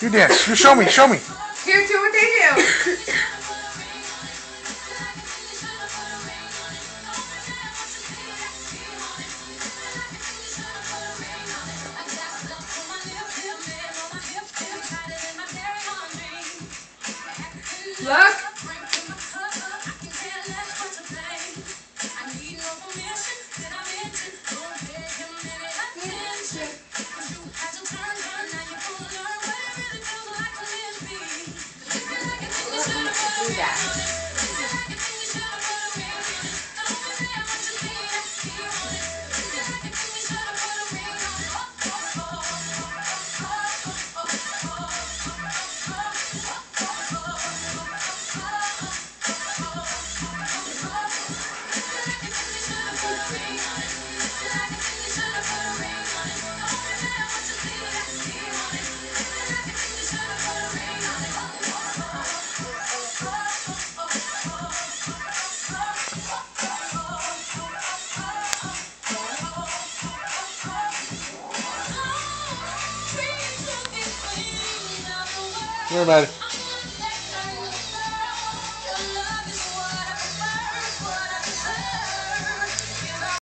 You dance. You show me. Show me. Here, do what they do. Look. That. Here, Maddie.